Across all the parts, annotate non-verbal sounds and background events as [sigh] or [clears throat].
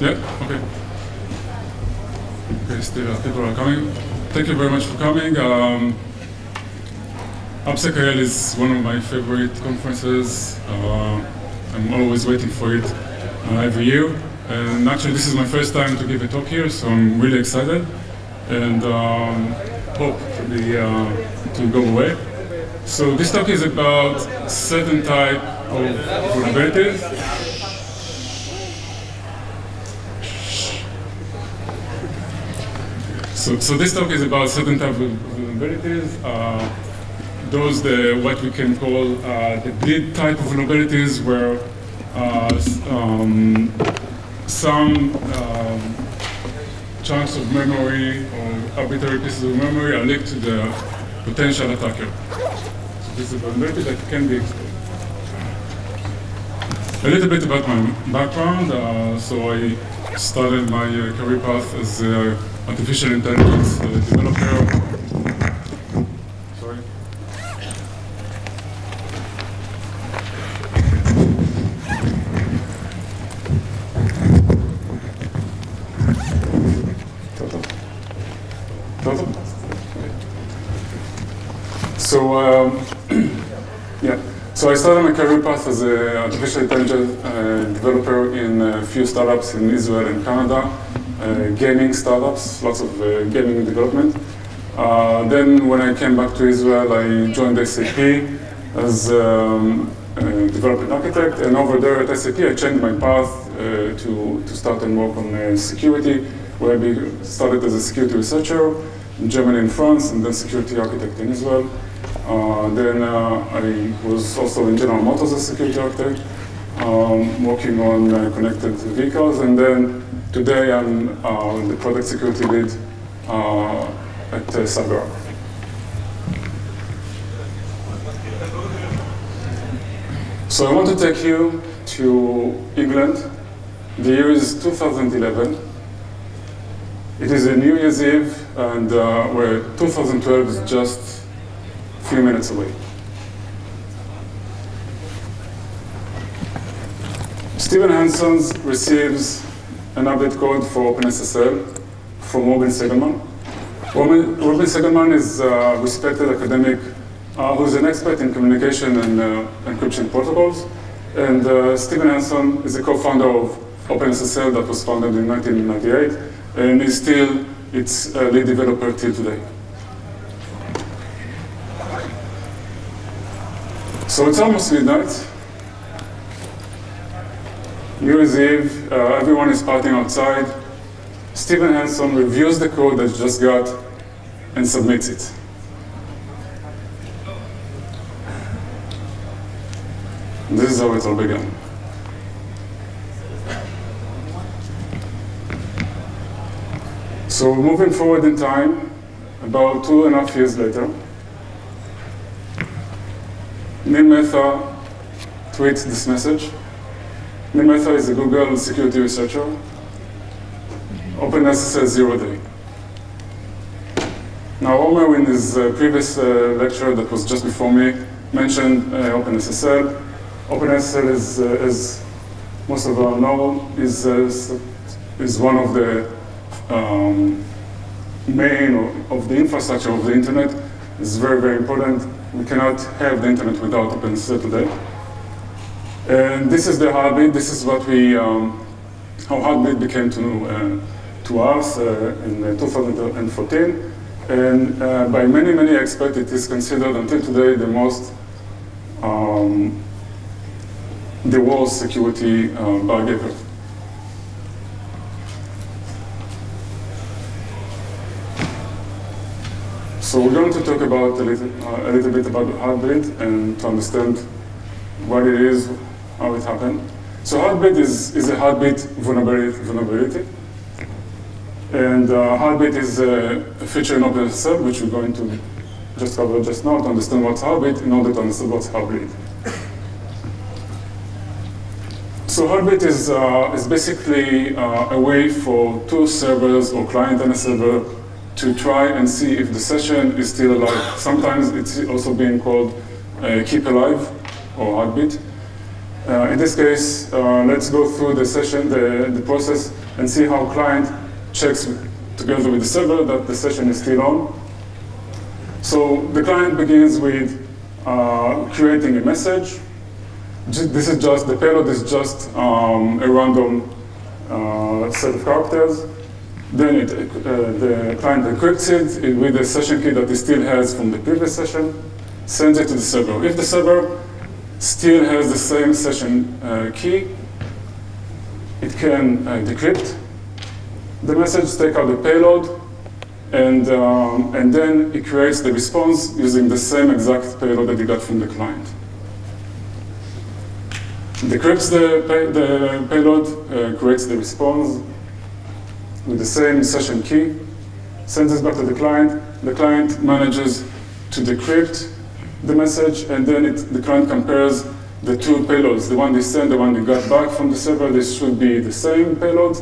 Yeah, okay. Okay, still uh, people are coming. Thank you very much for coming. Um, AppSecIL is one of my favorite conferences. Uh, I'm always waiting for it uh, every year. And actually, this is my first time to give a talk here, so I'm really excited and um, hope to be uh, to go away. So this talk is about certain type of vulnerabilities. So, so this talk is about certain type of vulnerabilities. Uh, those the what we can call uh, the bleed type of vulnerabilities, where uh, um, some um, chunks of memory or arbitrary pieces of memory are linked to the potential attacker. So this is a vulnerability that can be exploited. A little bit about my background. Uh, so I started my uh, career path as an artificial intelligence developer So, um, [clears throat] yeah. So I started my career path as an artificial intelligence uh, developer in a few startups in Israel and Canada, uh, gaming startups, lots of uh, gaming development. Uh, then when I came back to Israel, I joined SAP as um, a development architect, and over there at SAP, I changed my path uh, to, to start and work on uh, security, where I started as a security researcher in Germany and France, and then security architect in Israel. Uh, then uh, I was also in General Motors as security architect, um, working on uh, connected vehicles, and then today I'm the product security lead at uh, CyberArk. So I want to take you to England. The year is 2011. It is a New Year's Eve, and uh, where 2012 is just a few minutes away. Stephen Henson receives an update code for OpenSSL from Robin Seggelmann. Robin Seggelmann is a respected academic uh, who's an expert in communication and uh, encryption protocols. And uh, Stephen Henson is a co-founder of OpenSSL that was founded in 1998, and is still its uh, lead developer till today. So it's almost midnight. New Year's Eve, uh, everyone is partying outside. Stephen Henson reviews the code that just got and submits it. This is how it all began. So moving forward in time, about two and a half years later, Neel Mehta tweets this message. Neel Mehta is a Google security researcher. OpenSSL zero day. Now, Omer, in his uh, previous uh, lecture that was just before me, mentioned uh, OpenSSL. OpenSSL is, uh, as most of us know, is, uh, is one of the um, main of the infrastructure of the internet. It's very, very important we cannot have the internet without OpenSSL today. And this is the heartbeat. This is what we, um, how heartbeat became to, uh, to us uh, in uh, 2014. And uh, by many, many experts, it is considered until today the most, um, the worst security uh, bug ever. So we're going to talk about a little, uh, a little bit about Heartbeat and to understand what it is, how it happened. So Heartbeat is, is a heartbeat vulnerability. And uh, Heartbeat is a, feature in OpenSSL, which we're going to just cover just now to understand what's Heartbeat in order to understand what's Heartbleed. So Heartbeat is, uh, is basically uh, a way for two servers or client and a server to try and see if the session is still alive. Sometimes it's also being called uh, keep alive or heartbeat. Uh, in this case, uh, let's go through the session, the, the process and see how client checks together with the server that the session is still on. So the client begins with uh, creating a message. This is just, the payload is just um, a random uh, set of characters. Then it, uh, the client encrypts it with the session key that it still has from the previous session, sends it to the server. If the server still has the same session uh, key, it can uh, decrypt the message, take out the payload, and, um, and then it creates the response using the same exact payload that it got from the client. Decrypts the, pay, the payload, uh, creates the response with the same session key, sends it back to the client. The client manages to decrypt the message, and then it, the client compares the two payloads, the one they sent, the one they got back from the server. This should be the same payload.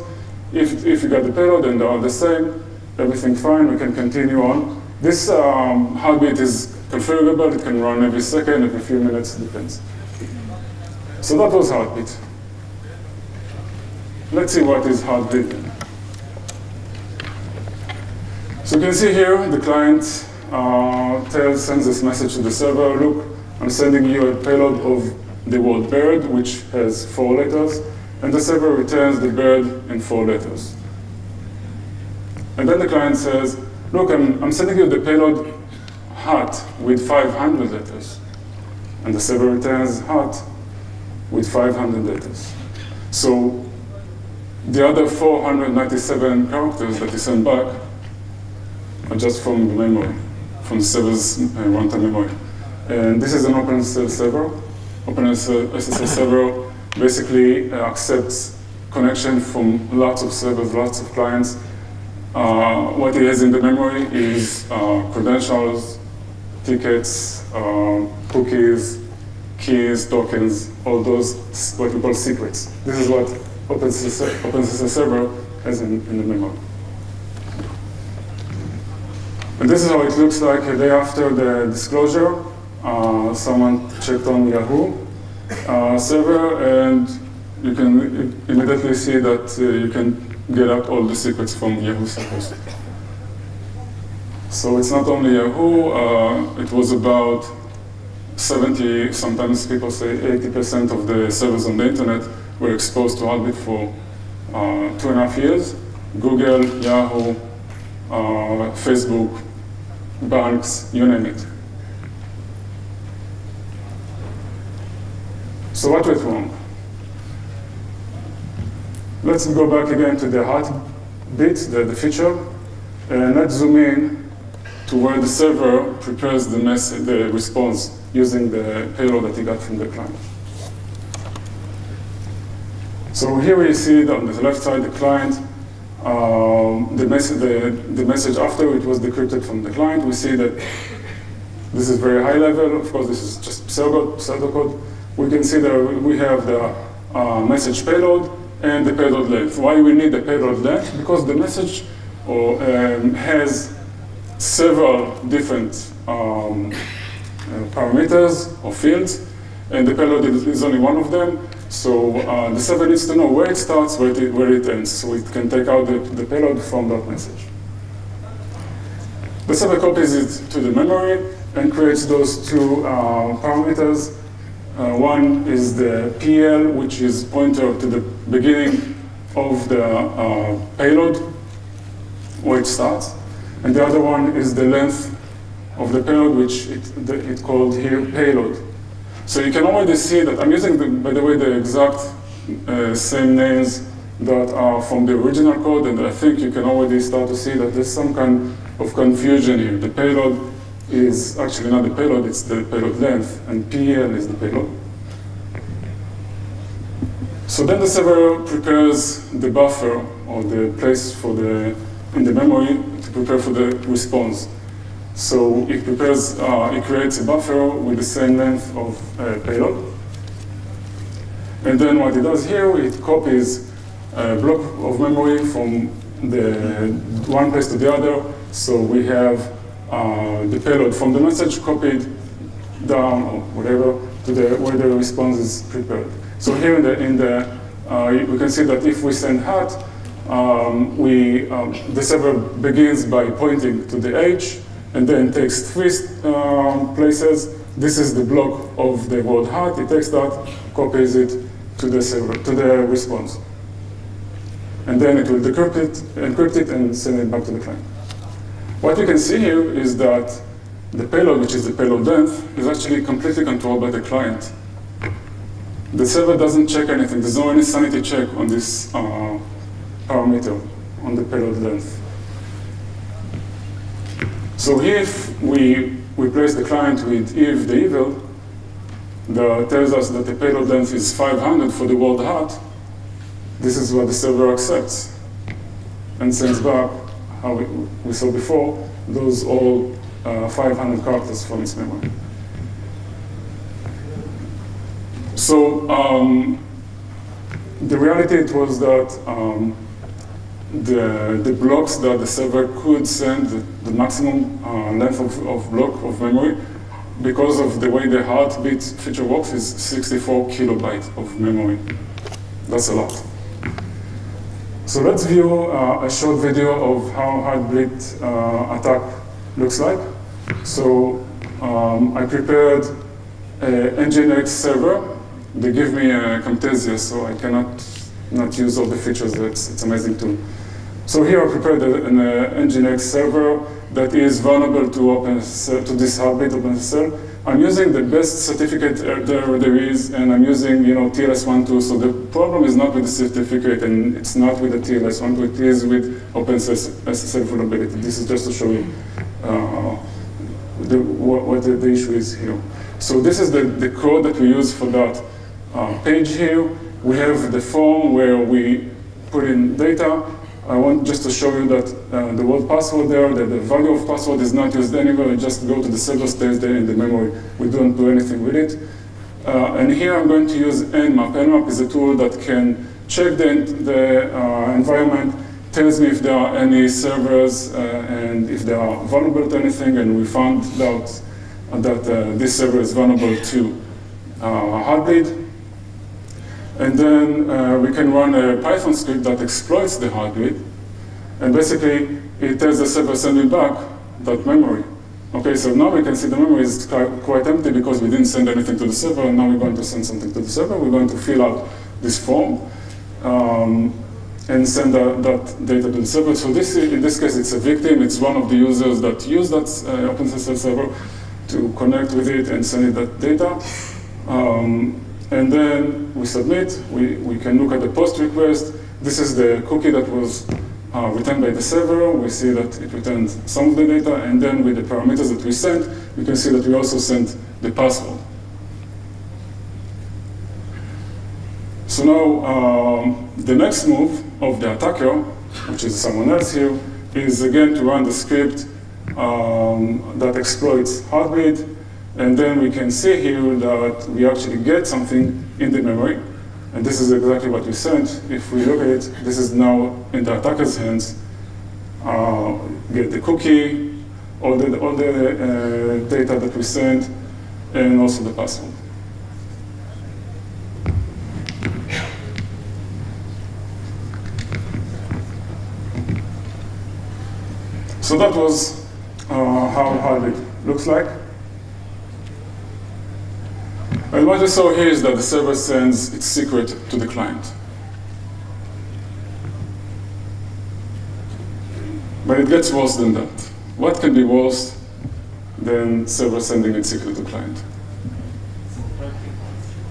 If, if you got the payload and they are all the same, everything fine, we can continue on. This um, heartbeat is configurable, it can run every second, every few minutes, depends. So that was heartbeat. Let's see what is heartbleed. So you can see here the client uh, tells, sends this message to the server, look, I'm sending you a payload of the word bird, which has four letters, and the server returns the bird in four letters. And then the client says, look, I'm, I'm sending you the payload hat with 500 letters. And the server returns hat with 500 letters. So the other 497 characters that you send back are just from memory, from the server's uh, runtime memory. And this is an OpenSSL server. OpenSSL server basically uh, accepts connection from lots of servers, lots of clients, uh, what it has in the memory is uh, credentials, tickets, uh, cookies, keys, tokens, all those what we call secrets. This is what OpenSSL, OpenSSL server has in, in the memory. And this is how it looks like a day after the disclosure. Uh, someone checked on Yahoo uh, server, and you can immediately see that uh, you can get out all the secrets from Yahoo servers. So it's not only Yahoo, uh, it was about 70, sometimes people say 80% of the servers on the internet were exposed to Heartbleed for uh, two and a half years. Google, Yahoo, uh, Facebook, banks, you name it. So what went wrong? Let's go back again to the heartbeat, the, the feature, and let's zoom in to where the server prepares the, message, the response using the payload that he got from the client. So here we see on the left side the client, um, the, message, the, the message after it was decrypted from the client. We see that this is very high level. Of course, this is just pseudocode. We can see that we have the uh, message payload, and the payload length. Why we need the payload length? Because the message or, um, has several different um, uh, parameters or fields, and the payload is only one of them. So uh, the server needs to know where it starts, where it, where it ends, so it can take out the, the payload from that message. The server copies it to the memory and creates those two uh, parameters uh, one is the PL, which is pointer to the beginning of the uh, payload, where it starts. And the other one is the length of the payload, which it, the, it called here payload. So you can already see that I'm using, the, by the way, the exact uh, same names that are from the original code, and I think you can already start to see that there's some kind of confusion here. The payload is actually not the payload, it's the payload length, and PL is the payload. So then the server prepares the buffer or the place for the in the memory to prepare for the response. So it prepares, uh, it creates a buffer with the same length of uh, payload. And then what it does here, it copies a block of memory from the one place to the other. So we have uh, the payload from the message copied down or whatever to the where the response is prepared. So here in the in the uh, we can see that if we send hat, um, we, um, the server begins by pointing to the edge and then takes three um, places. This is the block of the word heart. It takes that, copies it to the server, to the response. And then it will decrypt it, encrypt it, and send it back to the client. What you can see here is that the payload, which is the payload length, is actually completely controlled by the client. The server doesn't check anything. There's no any sanity check on this uh, parameter, on the payload length. So if we replace the client with if the evil, tells us that the payload length is 500 for the word heart, this is what the server accepts and sends back, how we, we saw before, those all uh, 500 characters from its memory. So um, the reality it was that um, the, the blocks that the server could send, the, the maximum uh, length of, of block of memory, because of the way the heartbeat feature works, is 64 kilobyte of memory. That's a lot. So let's view uh, a short video of how heartbeat uh, attack looks like. So um, I prepared an Nginx server. They give me a Camtasia, so I cannot not use all the features. It's, it's amazing tool. So here I prepared an uh, Nginx server that is vulnerable to OpenSSL, to this heartbeat OpenSSL. I'm using the best certificate there, there is, and I'm using you know TLS12. So the problem is not with the certificate, and it's not with the TLS12. It is with OpenSSL vulnerability. This is just to show you uh, the, what, what the, the, issue is here. So this is the, the code that we use for that uh, page here. We have the form where we put in data, I want just to show you that uh, the word password there, that the value of password is not used anywhere, it just go to the server, stays there in the memory. We don't do anything with it. Uh, and here I'm going to use Nmap. Nmap is a tool that can check the, the uh, environment, tells me if there are any servers uh, and if they are vulnerable to anything, and we found out that uh, this server is vulnerable to uh, Heartbleed. And then uh, we can run a Python script that exploits the heartbleed. And basically, it tells the server, send me back that memory. Okay, so now we can see the memory is quite empty because we didn't send anything to the server, and now we're going to send something to the server. We're going to fill out this form um, and send that, that, data to the server. So this, in this case, it's a victim. It's one of the users that use that uh, OpenSSL server to connect with it and send it that data. Um, and then we submit, we, we can look at the post request. This is the cookie that was uh, returned by the server. We see that it returned some of the data, and then with the parameters that we sent, we can see that we also sent the password. So now, um, the next move of the attacker, which is someone else here, is again to run the script um, that exploits Heartbleed and then we can see here that we actually get something in the memory. And this is exactly what we sent. If we look at it, this is now in the attacker's hands. Uh, get the cookie, all the, all the uh, data that we sent, and also the password. So that was uh, how it looks like. And what we saw here is that the server sends its secret to the client. But it gets worse than that. What can be worse than server sending its secret to client?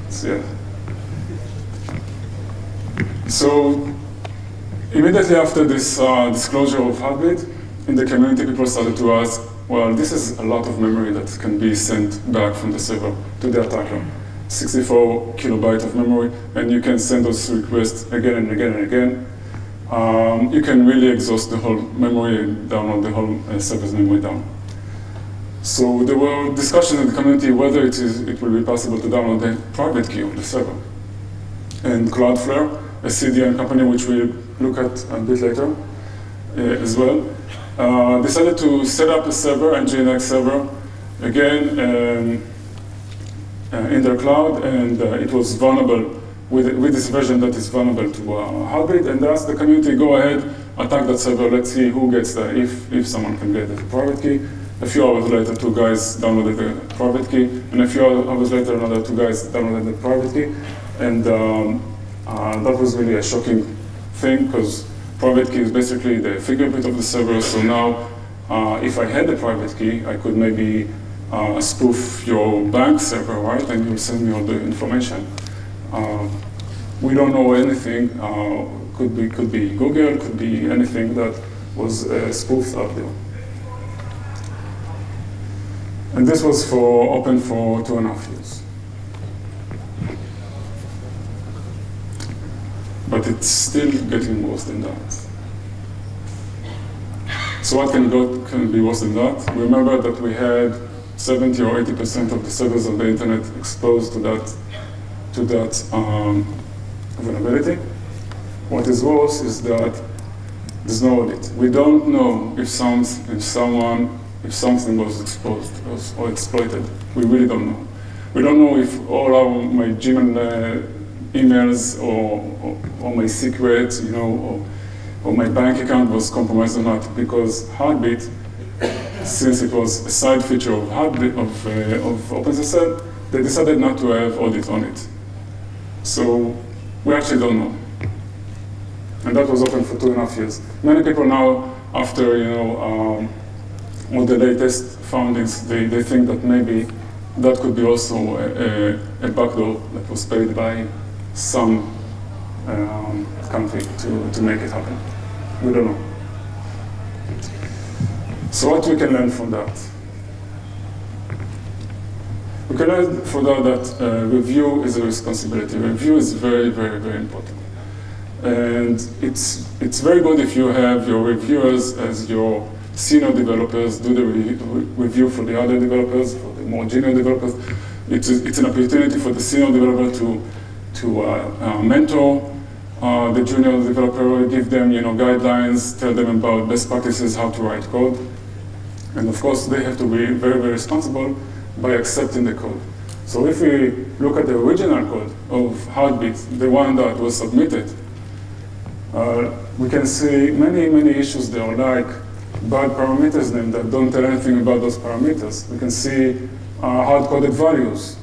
So, yeah. So immediately after this uh, disclosure of Heartbleed, in the community people started to ask, well, this is a lot of memory that can be sent back from the server to the attacker. 64 kilobyte of memory, and you can send those requests again and again and again. Um, you can really exhaust the whole memory and download the whole uh, server's memory down. So there were discussions in the community whether it, is, it will be possible to download the private key of the server. And Cloudflare, a CDN company which we'll look at a bit later uh, as well, uh, decided to set up a server, a Nginx server, again, um, uh, in their cloud, and uh, it was vulnerable with, with this version that is vulnerable to uh, Heartbleed, and ask the community, go ahead, attack that server, let's see who gets the, if, if someone can get the private key. A few hours later, two guys downloaded the private key, and a few hours later, another two guys downloaded the private key. And um, uh, that was really a shocking thing, because private key is basically the fingerprint of the server, so now uh, if I had the private key, I could maybe uh, spoof your bank server, right, and you send me all the information. Uh, we don't know anything. Uh, could be could be Google, could be anything that was uh, spoofed out there. And this was for open for two and a half years. But it's still getting worse than that. So what can, go, can be worse than that? Remember that we had 70 or 80% of the servers on the internet exposed to that, to that um, vulnerability. What is worse is that there's no audit. We don't know if, some, if someone, if something was exposed or, exploited. We really don't know. We don't know if all our, my Gmail uh, emails or, or, or, my secrets, you know, or, or my bank account was compromised or not, because Heartbeat since it was a side feature of, Heartbeat of, uh, of OpenSSL, they decided not to have audit on it. So we actually don't know. And that was open for two and a half years. Many people now, after you know um, all the latest findings, they, they think that maybe that could be also a, a, a backdoor that was paid by some um, country to, to make it happen. We don't know. So what we can learn from that? We can learn from that that uh, review is a responsibility. Review is very, very, very important. And it's, it's very good if you have your reviewers as your senior developers do the re review for the other developers, for the more junior developers. It's, it's an opportunity for the senior developer to, to uh, uh, mentor uh, the junior developer, give them you know, guidelines, tell them about best practices, how to write code. And of course, they have to be very, very responsible by accepting the code. So if we look at the original code of Heartbeat, the one that was submitted, uh, we can see many, many issues there, like bad parameters name that don't tell anything about those parameters. We can see uh, hard-coded values.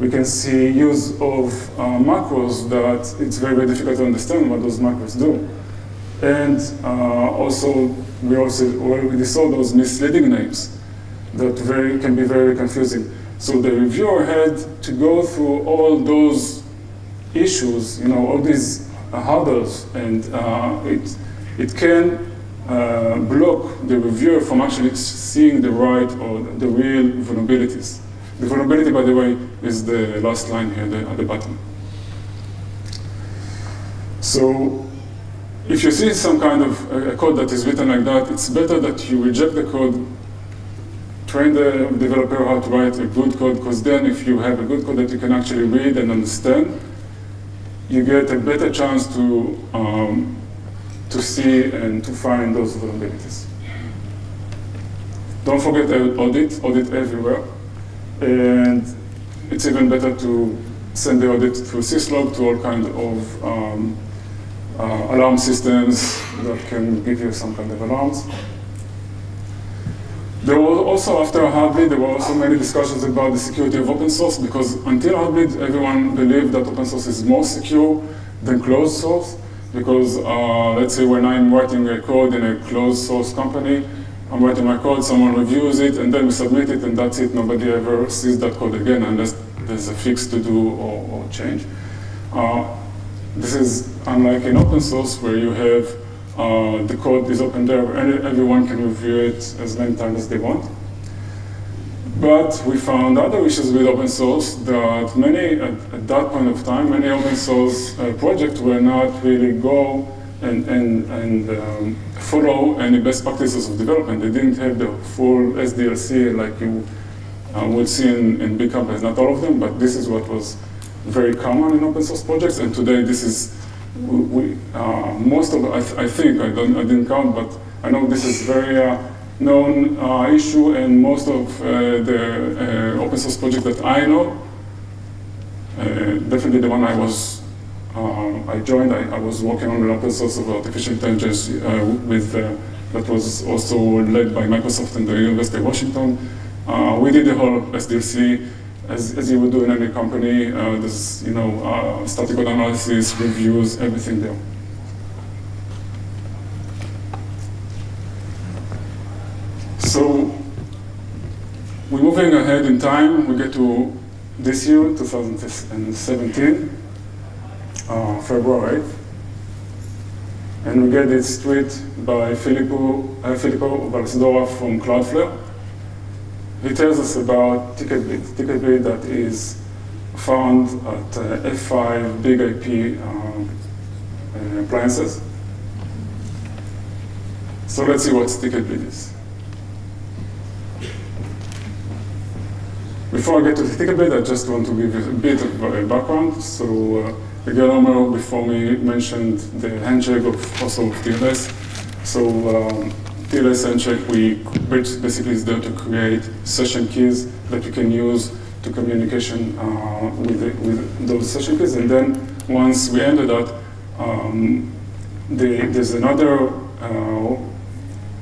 We can see use of uh, macros that it's very, very difficult to understand what those macros do. And uh, also we also already saw those misleading names that very, can be very confusing. So the reviewer had to go through all those issues, you know, all these hurdles, and uh, it, it can uh, block the reviewer from actually seeing the right or the real vulnerabilities. The vulnerability, by the way, is the last line here the, at the bottom. So if you see some kind of a code that is written like that, it's better that you reject the code, train the developer how to write a good code, because then if you have a good code that you can actually read and understand, you get a better chance to, um, to see and to find those vulnerabilities. Don't forget to audit, audit everywhere. And it's even better to send the audit through syslog to all kinds of um, uh, alarm systems that can give you some kind of alarms. There were also, after Heartbleed, there were also many discussions about the security of open source because until Heartbleed, everyone believed that open source is more secure than closed source because uh, let's say when I'm writing a code in a closed source company, I'm writing my code, someone reviews it, and then we submit it, and that's it. Nobody ever sees that code again unless there's a fix to do or, or change. Uh, this is unlike in open source where you have uh, the code is open there and everyone can review it as many times as they want. But we found other issues with open source that many, at, at that point of time, many open source uh, projects were not really go and, and, and um, follow any best practices of development. They didn't have the full SDLC like you uh, would see in, in big companies. Not all of them, but this is what was very common in open source projects, and today this is, we, uh, most of, I, th I, think, I, don't, I didn't count, but I know this is very uh, known uh, issue, and most of uh, the uh, open source projects that I know, uh, definitely the one I was um, I joined, I, I, was working on an open source of artificial intelligence uh, with, uh, that was also led by Microsoft and the University of Washington. Uh, we did the whole SDLC as, as you would do in any company. There's, you know, static code analysis, reviews, everything there. So we're moving ahead in time. We get to this year, 2017, uh, February 8th. And we get this tweet by Filippo, uh, Filippo Valsorda from Cloudflare. He tells us about Ticketbleed, Ticketbleed that is found at uh, F5 big IP uh, appliances. So let's see what Ticketbleed is. Before I get to the Ticketbleed, I just want to give you a bit of background. So uh, Guillermo before me mentioned the handshake of also of TLS. So um, TLS handshake, we basically is there to create session keys that you can use to communication uh, with, the, with those session keys. And then once we enter that, um, the, there's another uh,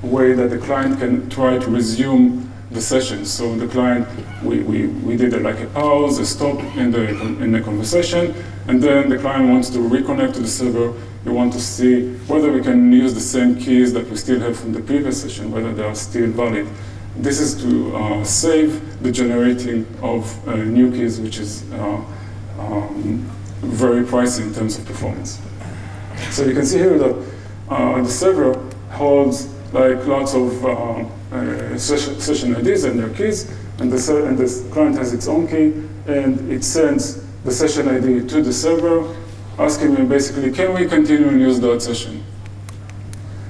way that the client can try to resume the session. So the client, we, we, we did a, like a pause, a stop in the, in the conversation, and then the client wants to reconnect to the server. We want to see whether we can use the same keys that we still have from the previous session, whether they are still valid. This is to uh, save the generating of uh, new keys, which is uh, um, very pricey in terms of performance. So you can see here that uh, the server holds like lots of uh, uh, session, IDs and their keys, and the, and the client has its own key, and it sends the session ID to the server, asking me basically, can we continue and use that session?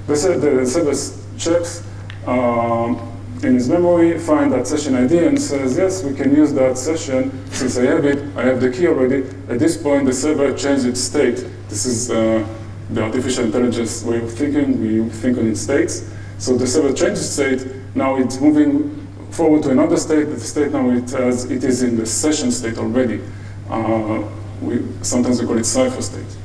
The, the server checks um, in his memory, find that session ID and says, yes, we can use that session. Since I have it, I have the key already. At this point, the server changed its state. This is uh, the artificial intelligence way of thinking. We think on its states. So the server changes state, now it's moving forward to another state, the state now it, has, it is in the session state already. Uh, we, sometimes we call it cipher state.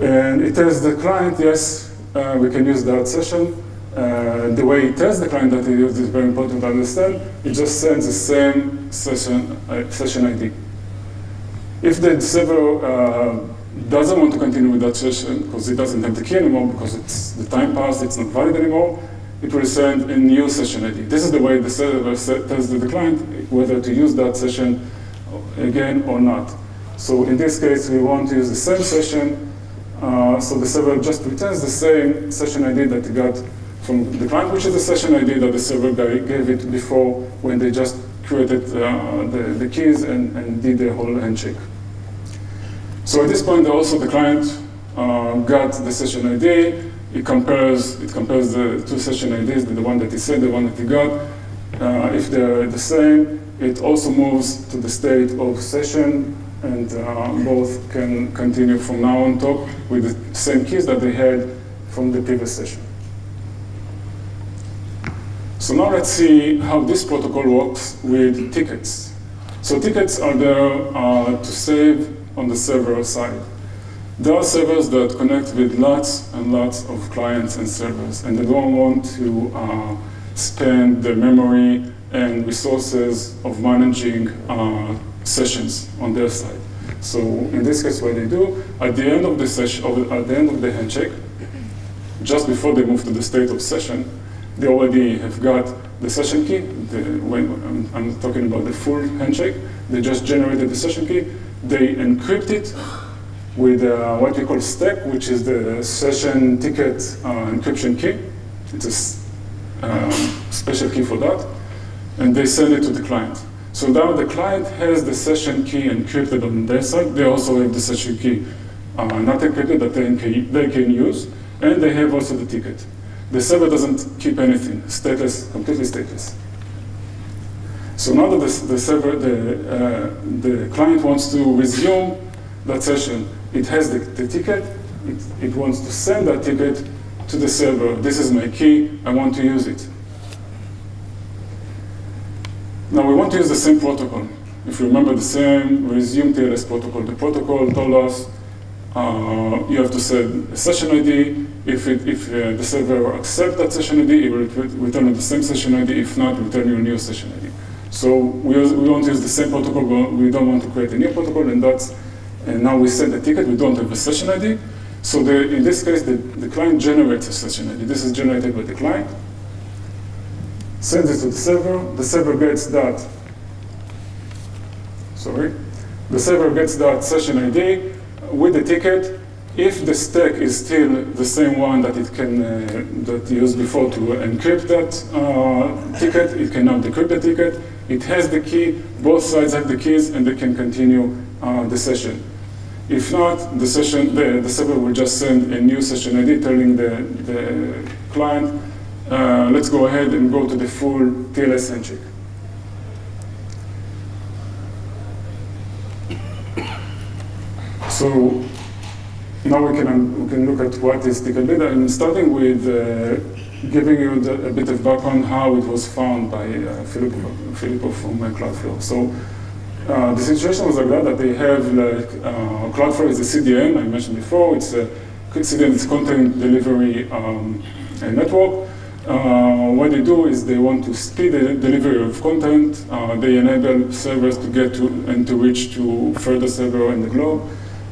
And it tells the client, yes, uh, we can use that session. Uh, the way it tells the client that it uses is very important to understand. It just sends the same session, uh, session ID. If the server uh, doesn't want to continue with that session because it doesn't have the key anymore because it's the time passed, it's not valid anymore, it will send a new session ID. This is the way the server tells the client whether to use that session again or not. So in this case, we want to use the same session, uh, so the server just returns the same session ID that it got from the client, which is the session ID that the server gave it before when they just created uh, the, the keys and, and did the whole handshake. So at this point, also the client uh, got the session ID. It compares, it compares the two session IDs, the one that he said, the one that he got. Uh, if they're the same, it also moves to the state of session, and uh, both can continue from now on top with the same keys that they had from the previous session. So now let's see how this protocol works with tickets. So tickets are there uh, to save on the server side. There are servers that connect with lots and lots of clients and servers, and they don't want to uh, spend the memory and resources of managing uh, sessions on their side. So in this case, what they do, at the end of the session, at the end of the handshake, just before they move to the state of session, they already have got the session key. The, when I'm, I'm talking about the full handshake, they just generated the session key they encrypt it with uh, what we call STEK, which is the session ticket uh, encryption key. It's a um, special key for that. And they send it to the client. So now the client has the session key encrypted on their side. They also have the session key uh, not encrypted that they can, they can use. And they have also the ticket. The server doesn't keep anything, stateless, completely stateless. So now that the, the server, the, uh, the client wants to resume that session, it has the, the ticket, it, it wants to send that ticket to the server. This is my key, I want to use it. Now we want to use the same protocol. if you remember the same resume TLS protocol, the protocol told us uh, you have to set a session ID. If, it, if uh, the server accepts that session ID, it will return the same session ID. If not, it will return you a new session ID. So we, we want to use the same protocol, we don't want to create a new protocol, and that's, and now we send a ticket, we don't have a session ID. So the, in this case, the, the client generates a session ID. This is generated by the client, sends it to the server, the server gets that, sorry, the server gets that session ID with the ticket. If the STEK is still the same one that it can uh, that used before to encrypt that uh, ticket, it can now decrypt the ticket. It has the key, both sides have the keys, and they can continue uh, the session. If not, the session, the, the server will just send a new session ID telling the, the client, uh, let's go ahead and go to the full TLS handshake. So now we can, we can look at what is ticket beta, and starting with uh, giving you the, a bit of background how it was found by uh, Filippo, from uh, Cloudflare. So uh, the situation was like that, that they have like, uh, Cloudflare is a CDN, I mentioned before, it's a CDN, it's content delivery um, network. Uh, what they do is they want to speed the delivery of content. Uh, they enable servers to get to and to reach to further server in the globe.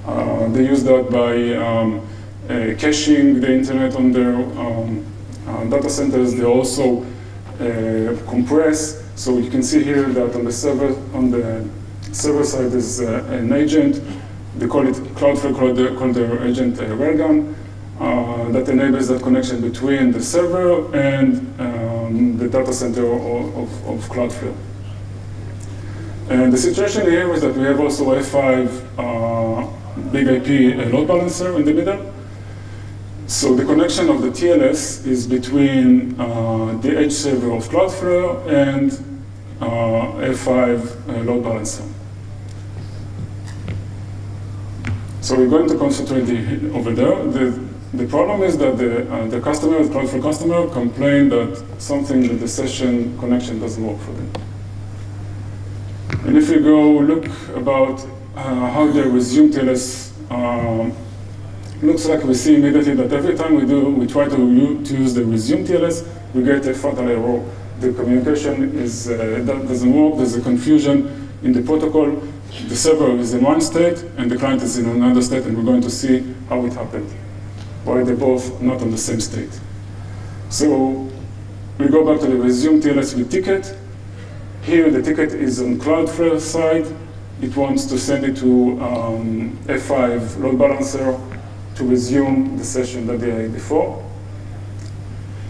Uh, they use that by um, uh, caching the internet on their um, data centers. They also uh, compress. So you can see here that on the server on the server side there's an agent. They call it Cloudflare called their, called their agent Railgun. Uh, that enables that connection between the server and um, the data center of, of, of, Cloudflare. And the situation here is that we have also a 5 uh, big IP load balancer in the middle. So the connection of the TLS is between uh, the edge server of Cloudflare and uh, F5 load balancer. So we're going to concentrate the, over there. The, the problem is that the, uh, the customer, the Cloudflare customer, complained that something with the session connection doesn't work for them. And if we go look about uh, how they resume TLS, um, looks like we see immediately that every time we do, we try to, to use the resume TLS, we get a fatal error. The communication is, uh, that doesn't work, there's a confusion in the protocol. The server is in one state and the client is in another state and we're going to see how it happened why they're both not on the same state. So we go back to the resume TLS with ticket. Here the ticket is on Cloudflare side. It wants to send it to um, F5 load balancer to resume the session that they had before.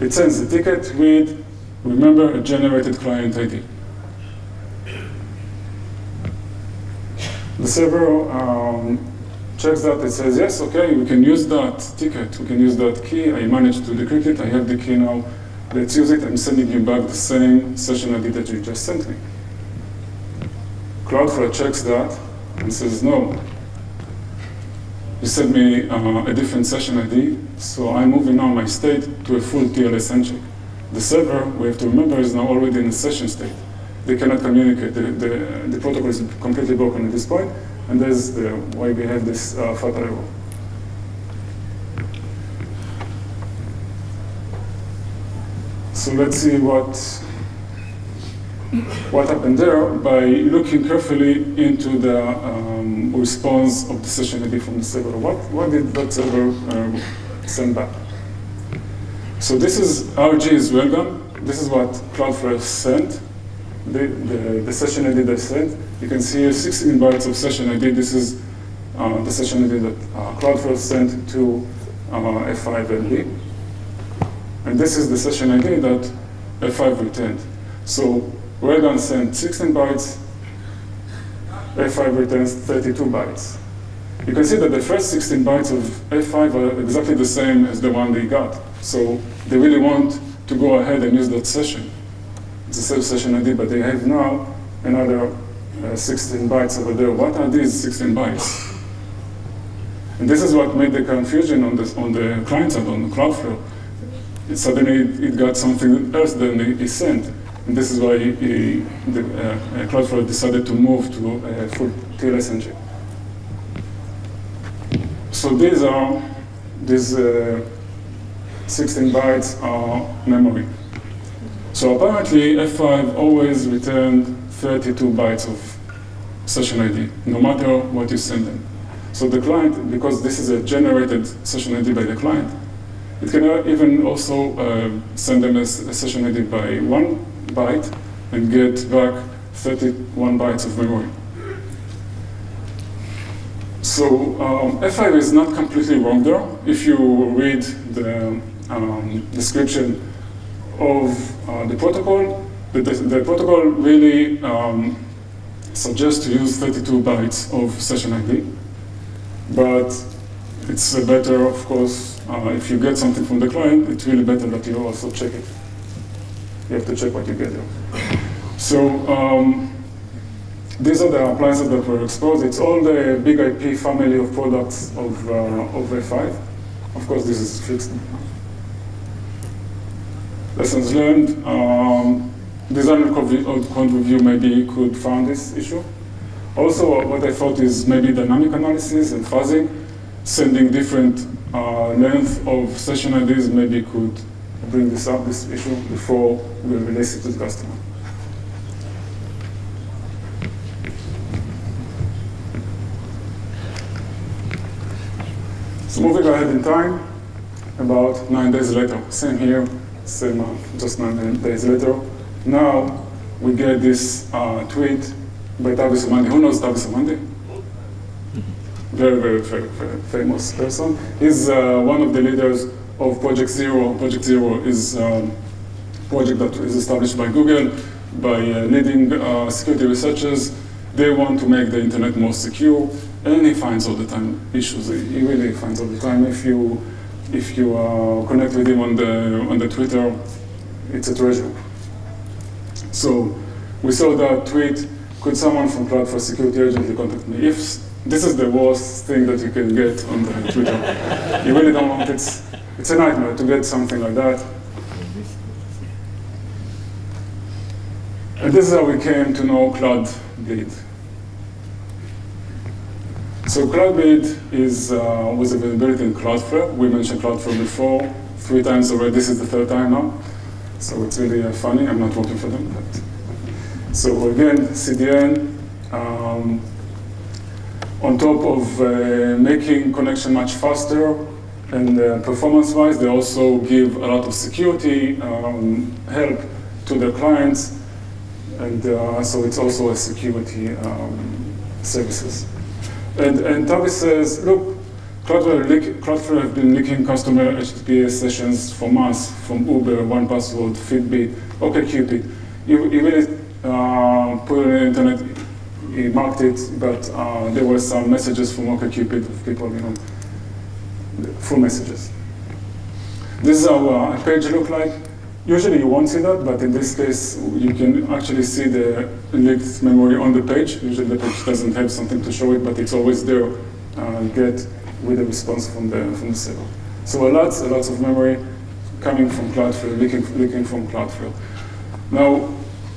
It sends the ticket with, remember, a generated client ID. The server um, checks that, it says, yes, okay, we can use that ticket, we can use that key, I managed to decrypt it, I have the key now, let's use it, I'm sending you back the same session ID that you just sent me. Cloudflare checks that and says, no, you sent me uh, a different session ID, so I'm moving now my state to a full TLS handshake. The server, we have to remember, is now already in a session state. They cannot communicate. The, the, the protocol is completely broken at this point, and that's the, why we have this uh, fatal error. So let's see what what happened there by looking carefully into the um, response of the session ID from the server. What, what did that server um, send back? So this is RG is welcome. This is what Cloudflare sent the, the, the, session ID they sent. You can see here 16 bytes of session ID. This is uh, the session ID that uh, Cloudflare sent to uh, F5LB. And this is the session ID that F5 returned. So Railgun sent 16 bytes, F5 returns 32 bytes. You can see that the first 16 bytes of F5 are exactly the same as the one they got. So they really want to go ahead and use that session It's the same session ID, but they have now another uh, 16 bytes over there. What are these 16 bytes? And this is what made the confusion on, this, on the client side, on the Cloudflare. It suddenly it got something else than it sent. And this is why he, the, uh, Cloudflare decided to move to uh, full TLS engine. So these are these uh, 16 bytes are memory. So apparently F5 always returned 32 bytes of session ID, no matter what you send them. So the client, because this is a generated session ID by the client, it can even also uh, send them a session ID by one byte and get back 31 bytes of memory. So um, F5 is not completely wrong there. If you read the um, description of uh, the protocol, the, the, protocol really um, suggests to use 32 bytes of session ID. But it's better, of course, uh, if you get something from the client, it's really better that you also check it. You have to check what you get there. So um, these are the appliances that were exposed. It's all the BIG-IP family of products of, uh, of F5. Of course, this is fixed. Lessons learned. Um, designer code review maybe could find this issue. Also, what I thought is maybe dynamic analysis and fuzzing, sending different uh, length of session IDs maybe could bring this up, this issue, before we release it to the customer. So moving ahead in time, about nine days later, same here, same month, just nine days later. Now we get this uh, tweet by Tavis Ormandy. Who knows Tavis Ormandy? Very, very, very, very famous person. He's uh, one of the leaders of Project Zero. Project Zero is a um, project that is established by Google, by uh, leading uh, security researchers. They want to make the internet more secure and he finds all the time issues. He really finds all the time. If you if you uh, connect with him on the on the Twitter, it's a treasure. So we saw that tweet. Could someone from Cloudflare Security urgently contact me? If this is the worst thing that you can get on the Twitter, you really don't want it. It's a nightmare to get something like that. And this is how we came to know Cloud Bleed. So Cloudbleed is uh, with availability in Cloudflare. We mentioned Cloudflare before, three times already. This is the third time now. So it's really uh, funny. I'm not working for them. But. So again, CDN, um, on top of uh, making connection much faster and uh, performance-wise, they also give a lot of security um, help to their clients. And uh, so it's also a security um, services. And, and Tavis says, look, Cloudflare, have been leaking customer HTTPS sessions from us, from Uber, 1Password, Fitbit, OkCupid. You really uh, put it on the internet, he marked it, but uh, there were some messages from OkCupid of people, you know, full messages. This is how uh, a page look like. Usually you won't see that, but in this case, you can actually see the leaked memory on the page. Usually the page doesn't have something to show it, but it's always there. Uh, get with a response from the, from the server. So a lot, a lot of memory coming from Cloudflare, leaking, leaking from Cloudflare. Now,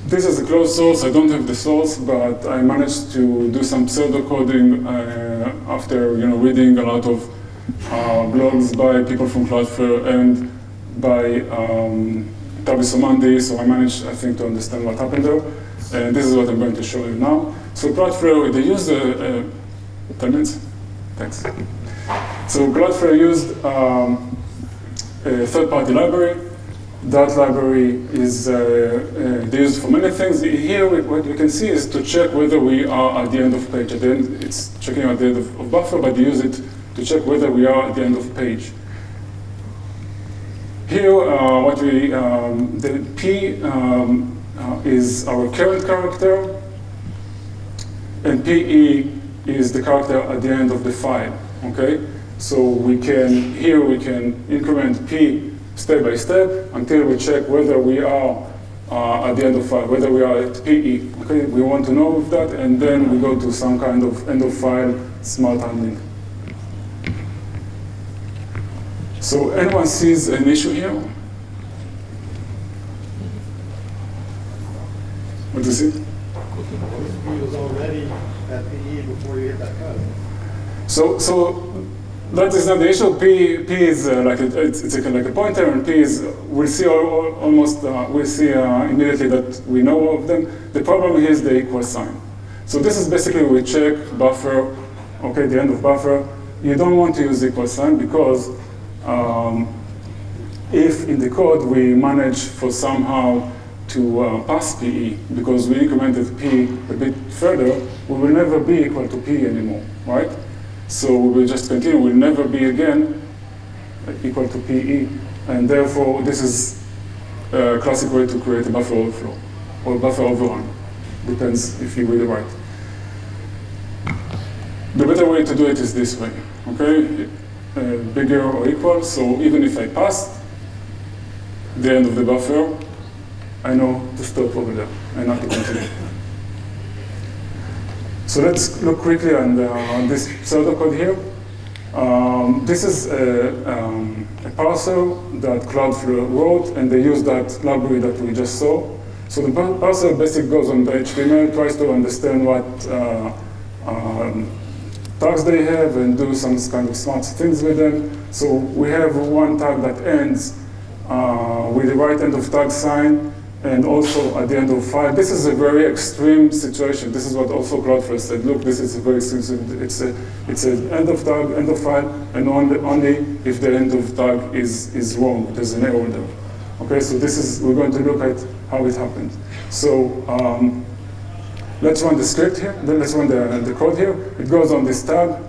this is a closed source. I don't have the source, but I managed to do some pseudocoding uh, after you know, reading a lot of uh, blogs by people from Cloudflare and by um, Tavis Ormandy, so I managed, I think, to understand what happened there. And this is what I'm going to show you now. So Cloudflare, they used the, uh, 10 minutes? Thanks. So Cloudflare used um, a third-party library. That library is uh, uh, used for many things. Here, what we can see is to check whether we are at the end of page. At the end, it's checking at the end of, of buffer, but use it to check whether we are at the end of page. Here, uh, what we, um, the P um, uh, is our current character, and PE is the character at the end of the file, okay? So we can, here we can increment P step by step until we check whether we are uh, at the end of file, whether we are at PE, okay? We want to know that, and then we go to some kind of end of file smart handling. So anyone sees an issue here? to see? He was already at PE before you hit that cut. So, so that is not the issue. P, P is uh, like a, it's, it's a, like a pointer, and P is we'll see al- al- almost uh, we'll see uh, immediately that we know of them. The problem here is the equal sign. So this is basically we check buffer, okay, the end of buffer. You don't want to use equal sign because um, if in the code we manage for somehow to uh, pass PE, because we incremented P a bit further, we will never be equal to P anymore, right? So we will just continue, we'll never be again equal to PE, and therefore this is a classic way to create a buffer overflow, or buffer overrun, depends if you read it right. The better way to do it is this way, okay? Uh, bigger or equal, so even if I pass the end of the buffer, I know to stop over there and not to continue. So let's look quickly on, the, on this pseudocode here. Um, this is a, um, a parser that Cloudflare wrote, and they use that library that we just saw. So the par- parser basically goes on the HTML, tries to understand what uh, um, tags they have, and do some kind of smart things with them. So we have one tag that ends uh, with the right end of tag sign, and also at the end of file. This is a very extreme situation. This is what also Cloudflare said. Look, this is a very. It's a it's an end of tag, end of file, and only only if the end of tag is is wrong. There's an error there. Okay, so this is we're going to look at how it happened. So. Um, Let's run the script here, then let's run the, the code here. It goes on this tab,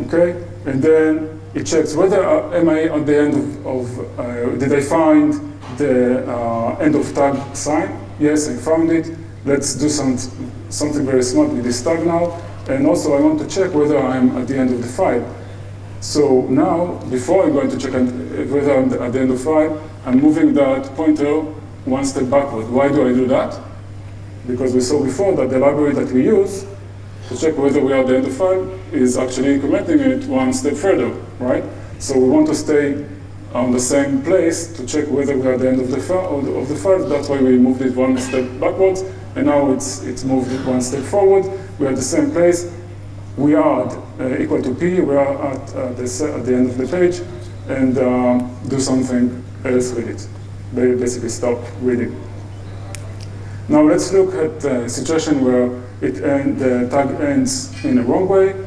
okay? And then it checks whether uh, am I on the end of, of uh, did I find the uh, end of tag sign? Yes, I found it. Let's do some, something very smart with this tag now. And also I want to check whether I'm at the end of the file. So now, before I'm going to check whether I'm at the end of file, I'm moving that pointer one step backward. Why do I do that? because we saw before that the library that we use to check whether we are at the end of file is actually incrementing it one step further, right? So we want to stay on the same place to check whether we are at the end of the, of the, file. That's why we moved it one step backwards, and now it's, it's moved one step forward. We're at the same place. We are at, uh, equal to P. We are at, uh, the, at the end of the page, and um, do something else with it. Ba- Basically, stop reading. Now let's look at the situation where it end, the tag ends in the wrong way.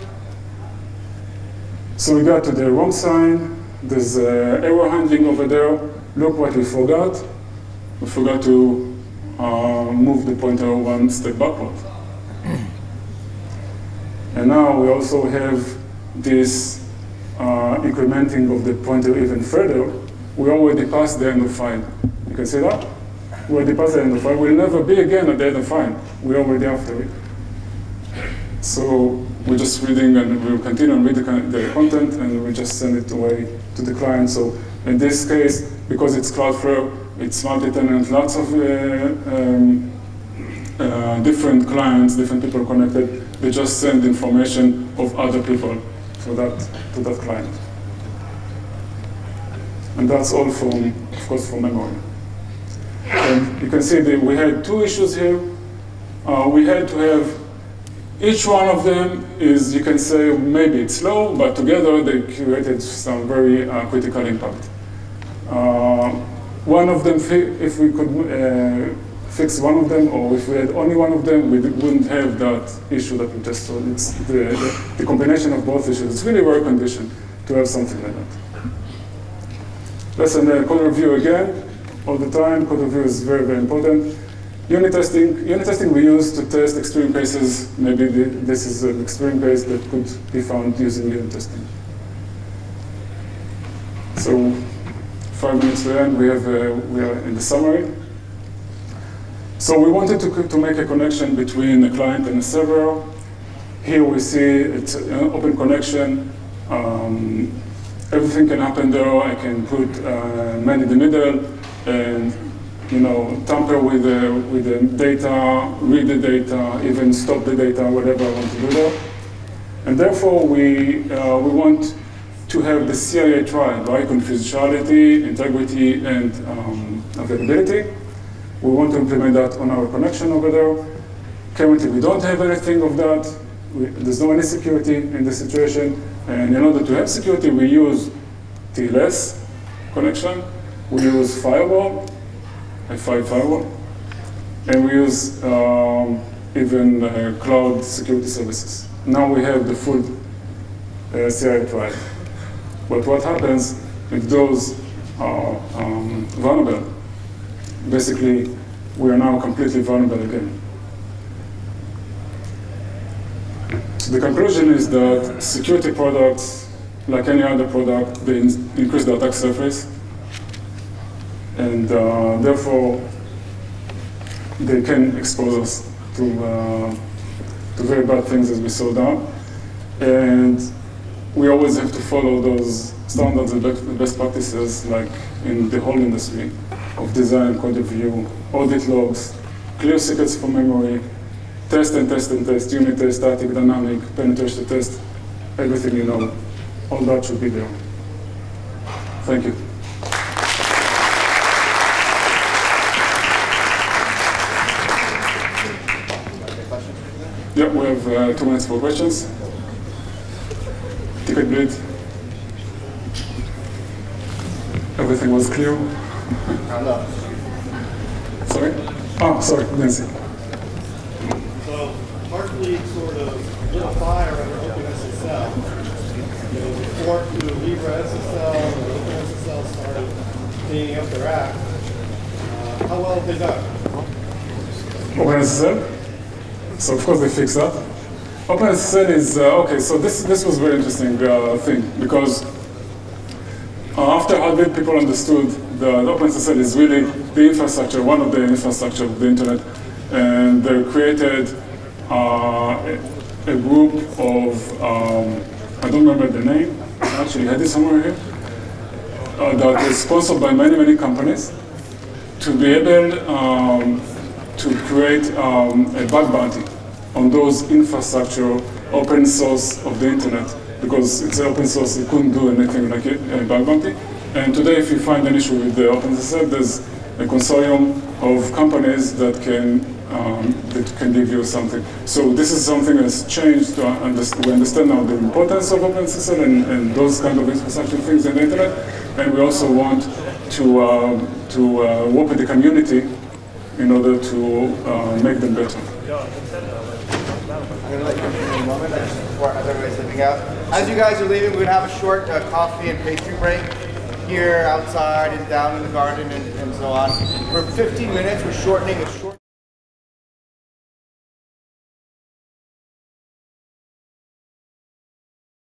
So we got to the wrong sign. There's uh, error handling over there. Look what we forgot. We forgot to uh, move the pointer one step backward. And now we also have this uh, incrementing of the pointer even further. We already passed the end of file. You can see that? We already passed the end of file. We'll never be again at the end of file. We're already after it. So we're just reading and we'll continue and read the, the content and we just send it away to the client. So in this case, because it's Cloudflare, it's multi-tenant, lots of uh, um, uh, different clients, different people connected. They just send information of other people to that, to that client. And that's all from, of course, from memory. And you can see that we had two issues here. Uh, we had to have each one of them is, you can say, maybe it's slow, but together they created some very uh, critical impact. Uh, one of them, if we could uh, fix one of them, or if we had only one of them, we wouldn't have that issue that we just saw. It's the, the, the combination of both issues. It's really rare condition to have something like that. Lesson uh, code review again, all the time. Code review is very, very important. Unit testing, unit testing we use to test extreme cases. Maybe the, this is an extreme case that could be found using unit testing. So, five minutes to end, we, have, uh, we are in the summary. So we wanted to, to make a connection between a client and a server. Here we see it's an open connection. Um, everything can happen there. I can put uh, man in the middle and you know, tamper with the, with the data, read the data, even stop the data, whatever I want to do there. And therefore, we, uh, we want to have the CIA triad, right? Confidentiality, integrity, and um, availability. We want to implement that on our connection over there. Currently, we don't have anything of that. We, there's no any security in the situation. And in order to have security, we use TLS connection. We use firewall, F5 firewall. And we use um, even uh, cloud security services. Now we have the full uh, CIA triad. But what happens if those are um, vulnerable? Basically, we are now completely vulnerable again. The conclusion is that security products, like any other product, they in- increase the attack surface, and uh, therefore they can expose us to, uh, to very bad things as we saw now. And we always have to follow those standards and best practices, like in the whole industry of design, code review, audit logs, clear secrets from memory, test and test and test, unit test, static, dynamic, penetration test, everything you know. All that should be there. Thank you. Yeah, we have uh, two minutes for questions. Ticketbleed. Everything was clear. [laughs] Sorry? Oh, sorry, Nancy. So partly sort of lit a fire under OpenSSL. There was a fork to LibreSSL, and OpenSSL started cleaning up their act. Uh, How well have they done? OpenSSL. So of course they fix that. OpenSSL is uh, okay. So this this was very interesting uh, thing because uh, after Heartbeat, people understood that OpenSSL is really the infrastructure, one of the infrastructure of the internet, and they created uh, a, a group of um, I don't remember the name. I actually had it somewhere here. Uh, that is sponsored by many many companies to be able um, to create um, a bug bounty on those infrastructure open source of the internet because it's open source, it couldn't do anything like a, a bug bounty. And today, if you find an issue with the OpenSSL, there's a consortium of companies that can um, that can give you something. So this is something that's changed. To understand, we understand now the importance of OpenSSL and, and those kind of infrastructure things in the internet, and we also want to um, to uh, work with the community in order to uh, make them better. As you guys are leaving, we're gonna have a short uh, coffee and pastry break here, outside, and down in the garden, and, and so on. For 15 minutes, we're shortening a short.